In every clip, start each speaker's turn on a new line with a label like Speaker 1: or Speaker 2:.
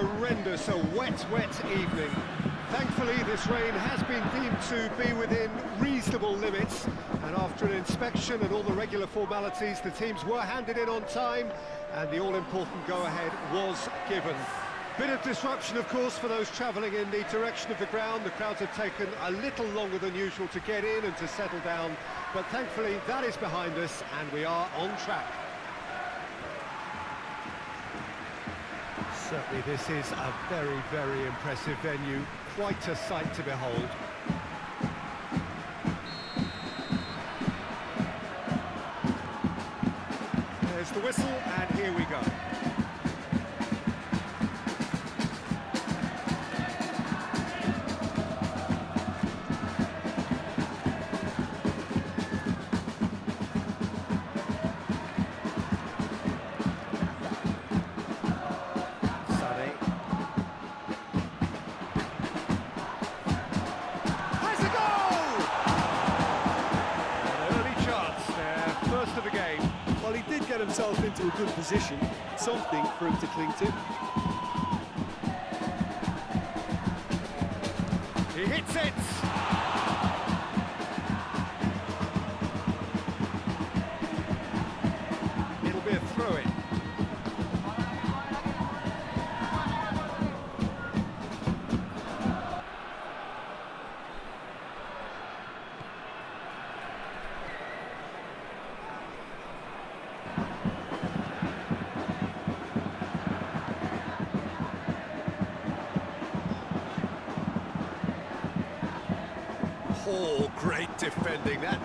Speaker 1: horrendous, a wet, wet evening. Thankfully, this rain has been deemed to be within reasonable limits, and after an inspection and all the regular formalities, the teams were handed in on time, and the all-important go-ahead was given. Bit of disruption, of course, for those travelling in the direction of the ground. The crowds have taken a little longer than usual to get in and to settle down, but thankfully that is behind us, and we are on track. Certainly this is a very, very impressive venue, quite a sight to behold. There's the whistle, and here we go.
Speaker 2: Position, something for him to cling to.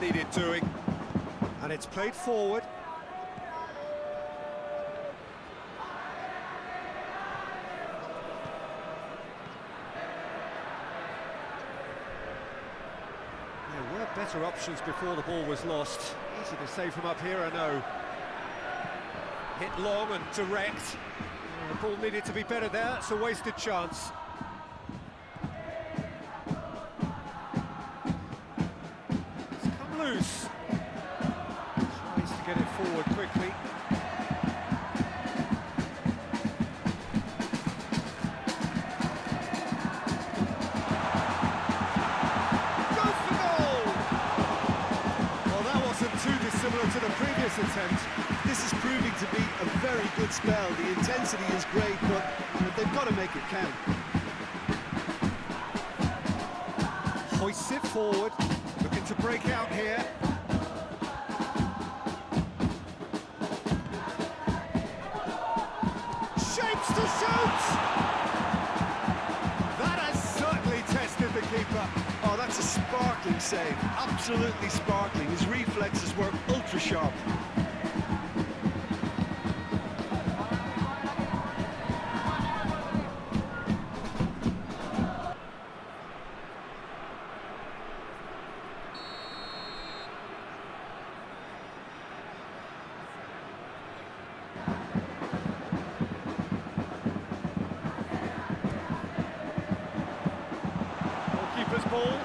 Speaker 1: Needed doing. And it's played forward. There were better options before the ball was lost. Easy to say from up here, I know. Hit long and direct. The ball needed to be better there, it's a wasted chance. It. Hoists it forward, looking to break out here. Shapes to shoot! That has certainly tested the keeper.
Speaker 2: Oh, that's a sparkling save. Absolutely sparkling. His reflexes were ultra
Speaker 1: ball.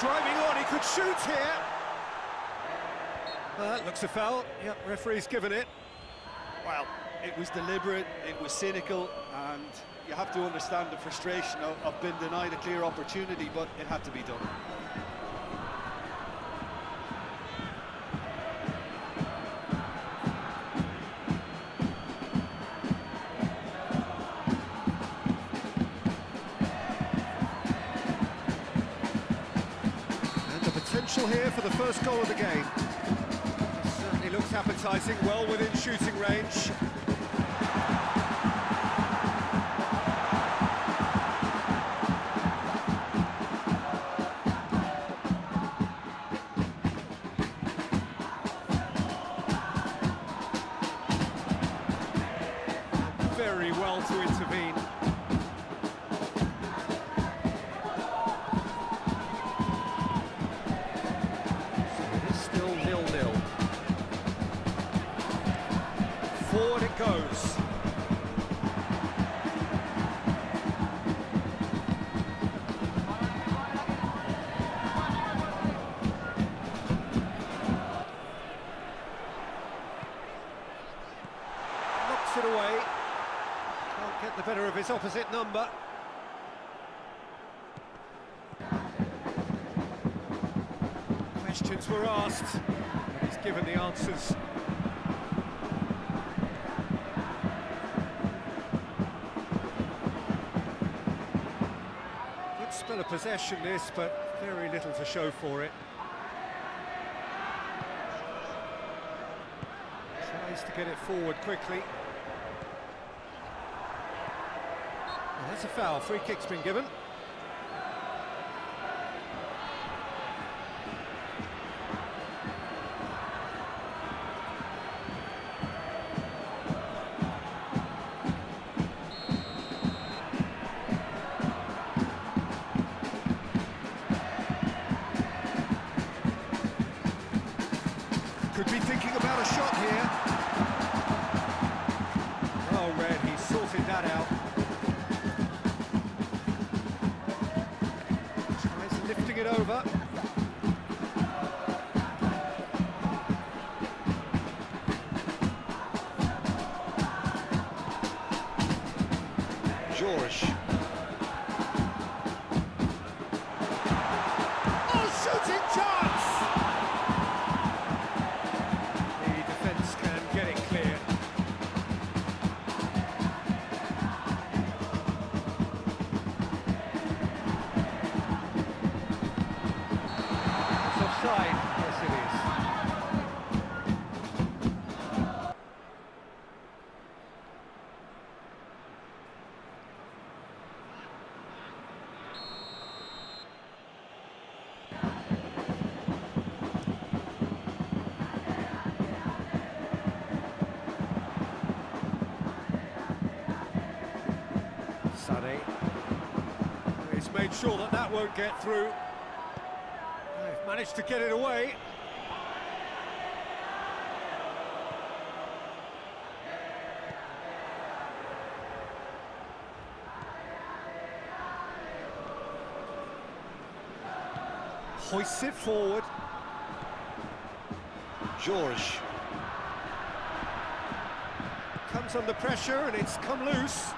Speaker 1: Driving on, he could shoot here. Uh, looks a foul. Yep, referee's given it.
Speaker 2: Well, it was deliberate, it was cynical, and you have to understand the frustration of, of being denied a clear opportunity, but it had to be done.
Speaker 1: Potential here for the first goal of the game. Certainly looks appetising, well within shooting range. Opposite number. Questions were asked, he's given the answers. Good spell of possession this, but very little to show for it. Tries to get it forward quickly. Well, that's a foul. Free kick's been given. He's made sure that that won't get through. They've managed to get it away. Hoists it forward.
Speaker 3: George.
Speaker 1: Comes under pressure and it's come loose.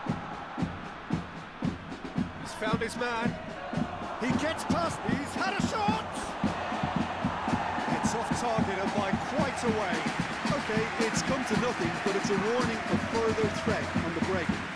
Speaker 1: Found his man. He gets past. He's had a shot. It's off target and by quite a way.
Speaker 2: Okay, it's come to nothing, but it's a warning of further threat on the break.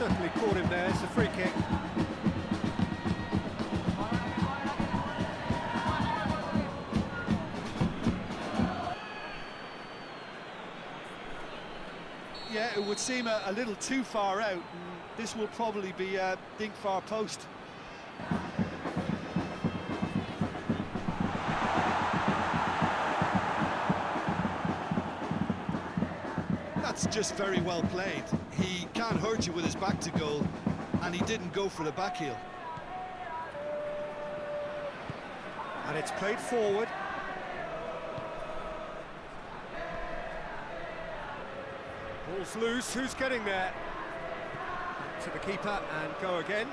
Speaker 1: Certainly caught him there. It's a free kick.
Speaker 2: Yeah, it would seem a, a little too far out. This will probably be a dink far post. Just very well played. He can't hurt you with his back to goal, and he didn't go for the back heel.
Speaker 1: And it's played forward. Ball's loose. Who's getting there? To the keeper and go again.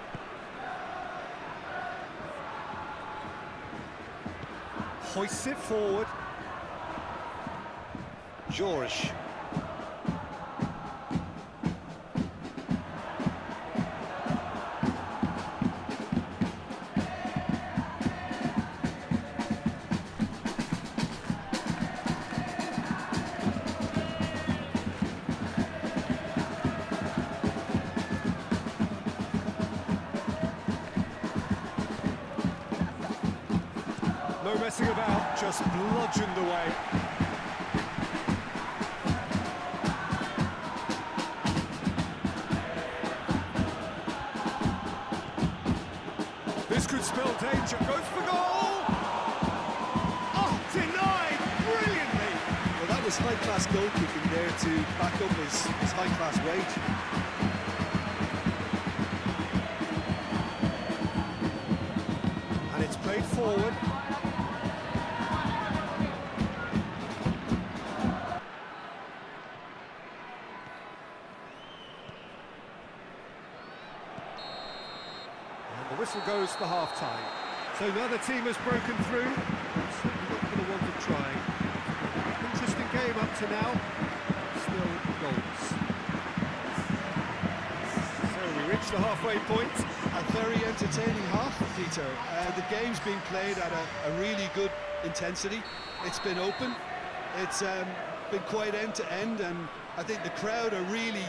Speaker 1: Hoists it forward.
Speaker 3: George.
Speaker 1: Just bludgeoned. This could spell danger. Goes for goal! Oh, denied brilliantly.
Speaker 2: Well, that was high-class goal kicking there to back up his, his high-class wage.
Speaker 1: And it's played forward. Half-time. So another team has broken through. Certainly not for the want of trying. Interesting game up to now. Still goals. So we reach the halfway point.
Speaker 2: A very entertaining half, Peter. Uh, the game's been played at a, a, really good intensity. It's been open. It's um, been quite end-to-end, -end, and I think the crowd are really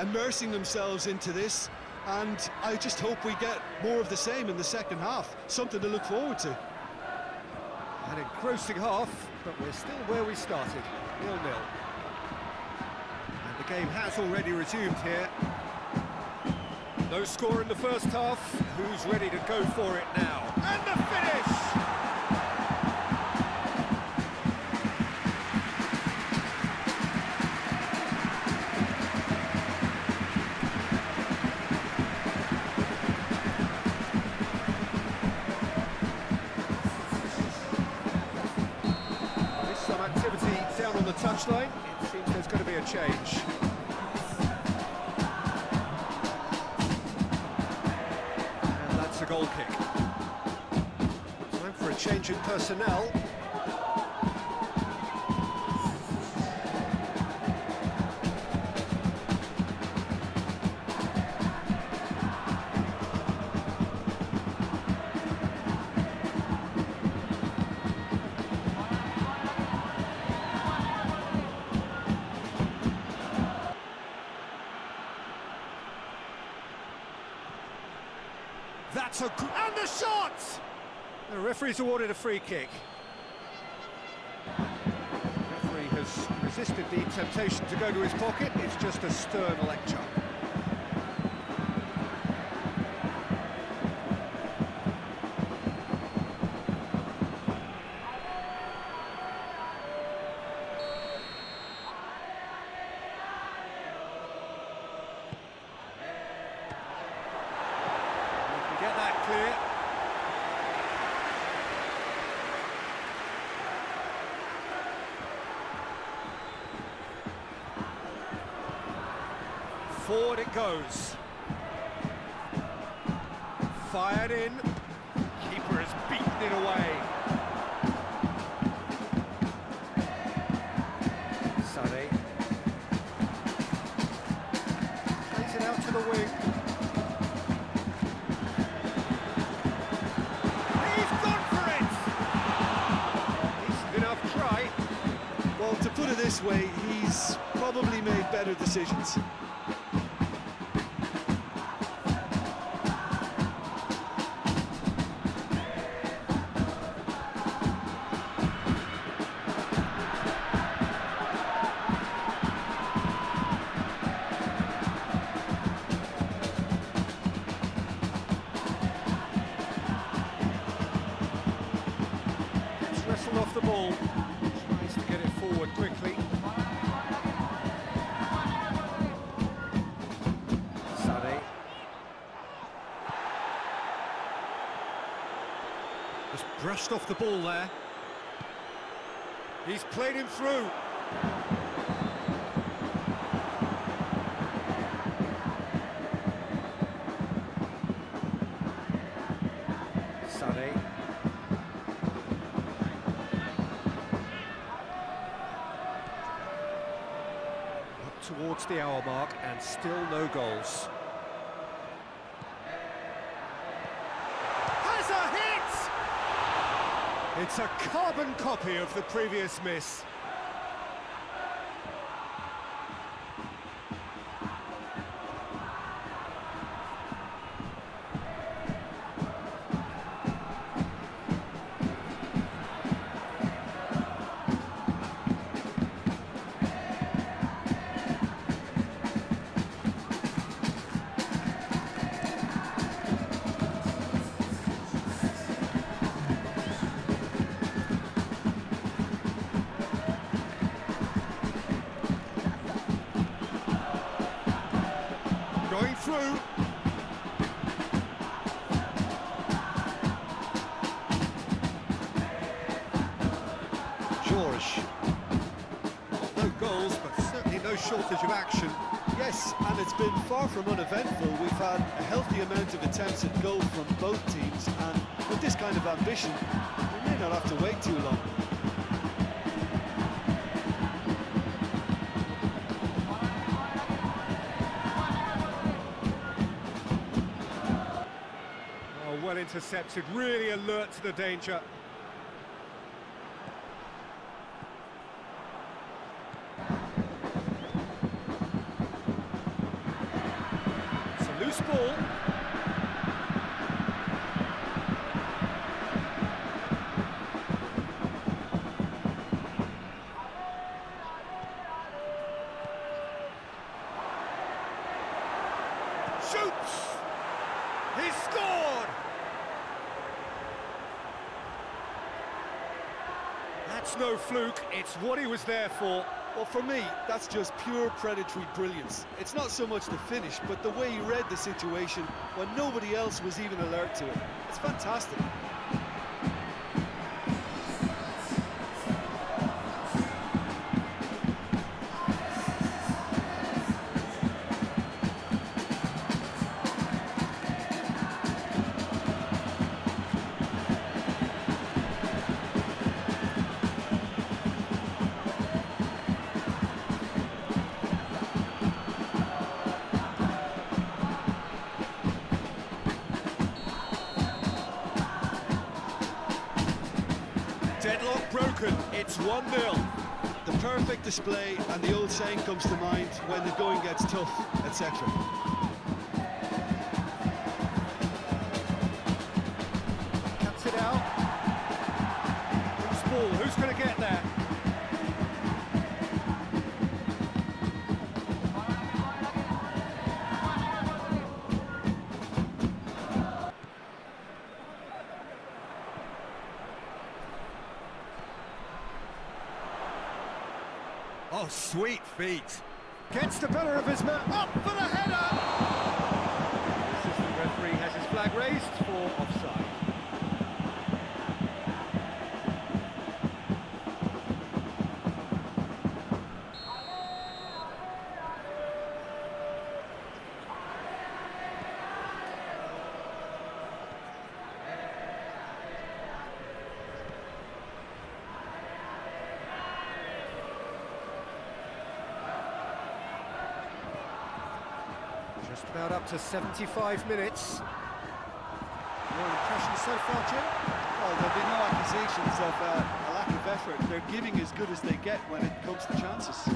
Speaker 2: immersing themselves into this and I just hope we get more of the same in the second half, something to look forward to.
Speaker 1: An engrossing half, but we're still where we started, nil-nil. And the game has already resumed here. No score in the first half, who's ready to go for it now? And the finish! It seems there's going to be a change. And that's a goal kick. Time for a change in personnel. That's a... And the shot! The referee's awarded a free kick. The referee has resisted the temptation to go to his pocket. It's just a stern lecture. clear. Forward it goes. Fired in. Keeper has beaten it away. Sané. Plays it out to the wing.
Speaker 2: Well, to put it this way, he's probably made better decisions.
Speaker 1: He's played him through. It's a carbon copy of the previous miss.
Speaker 2: And it's been far from uneventful. We've had a healthy amount of attempts at goal from both teams, and with this kind of ambition, we may not have to wait too long.
Speaker 1: Oh, well intercepted, really alert to the danger. Shoots! He scored! That's no fluke, it's what he was there for.
Speaker 2: Well, for me, that's just pure predatory brilliance. It's not so much the finish, but the way he read the situation when nobody else was even alert to it. It's fantastic.
Speaker 1: It's 1-0.
Speaker 2: The perfect display, and the old saying comes to mind, when the going gets tough, etc.
Speaker 1: Oh, sweet feet. Gets the better of his man. Up for the header! The Assistant referee has his flag raised for offside. To 75 minutes. Your impression so far, Jim?
Speaker 2: Well, there'll be no accusations of uh, a lack of effort. They're giving as good as they get when it comes to chances.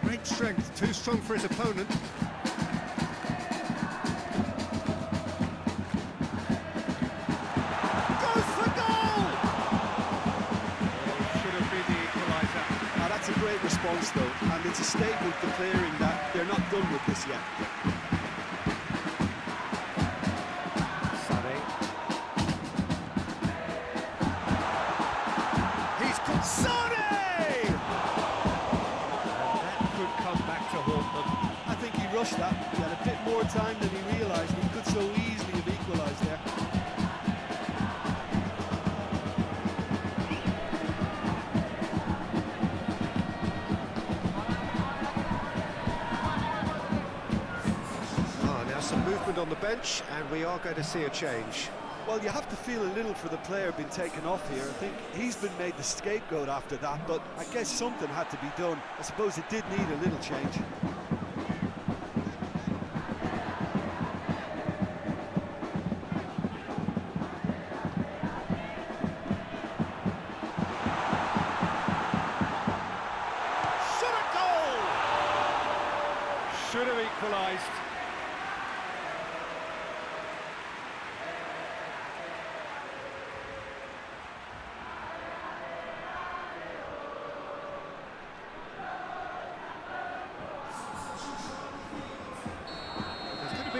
Speaker 1: Great strength, too strong for his opponent.
Speaker 2: Great response, though, and it's a statement declaring that they're not done with this yet.
Speaker 1: Sané. He's Sané! And that could come back to haunt them.
Speaker 2: I think he rushed that. He had a bit more time than he realised. He could so easily
Speaker 1: on the bench, and we are going to see a change.
Speaker 2: Well, you have to feel a little for the player being taken off here. I think he's been made the scapegoat after that, but I guess something had to be done. I suppose it did need a little change.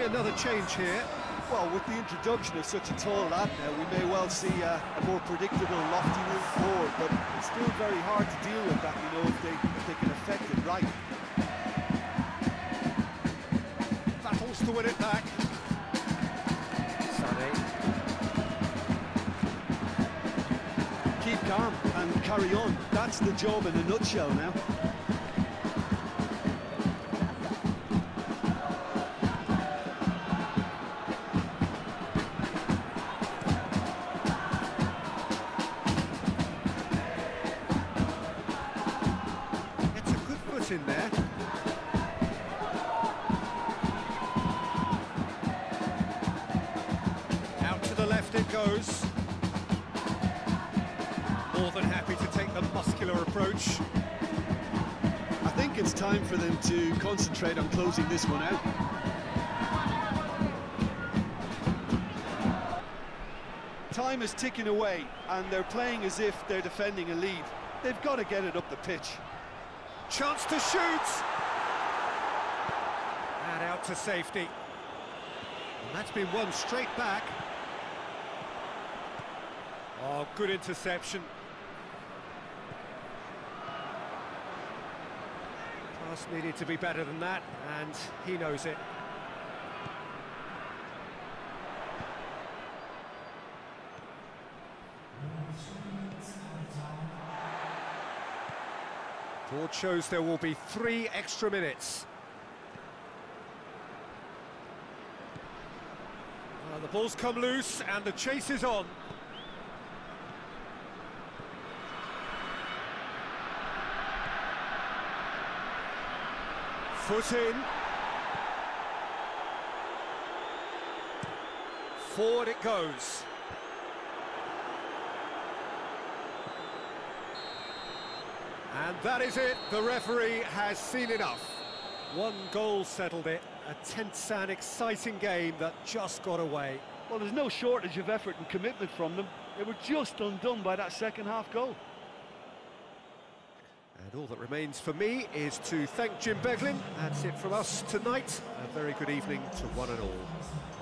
Speaker 1: another change here.
Speaker 2: Well, with the introduction of such a tall lad now, we may well see uh, a more predictable, lofty move forward, but it's still very hard to deal with that, you know, if they, if they can affect it right.
Speaker 1: Battles to win it back. Sané.
Speaker 2: Keep calm and carry on. That's the job in a nutshell now.
Speaker 1: Foot in there. Out to the left it goes. More than happy to take the muscular approach.
Speaker 2: I think it's time for them to concentrate on closing this one out. Time is ticking away, and they're playing as if they're defending a lead. They've got to get it up the pitch.
Speaker 1: Chance to shoot! And out to safety. And that's been one straight back. Oh, good interception. Pass needed to be better than that, and he knows it. Shows there will be three extra minutes. Uh, the ball's come loose and the chase is on. Foot in. Forward it goes. That is it. The referee has seen enough. One goal settled it. A tense and exciting game that just got away.
Speaker 3: Well, there's no shortage of effort and commitment from them. They were just undone by that second half goal.
Speaker 1: And all that remains for me is to thank Jim Beglin. That's it from us tonight. A very good evening to one and all.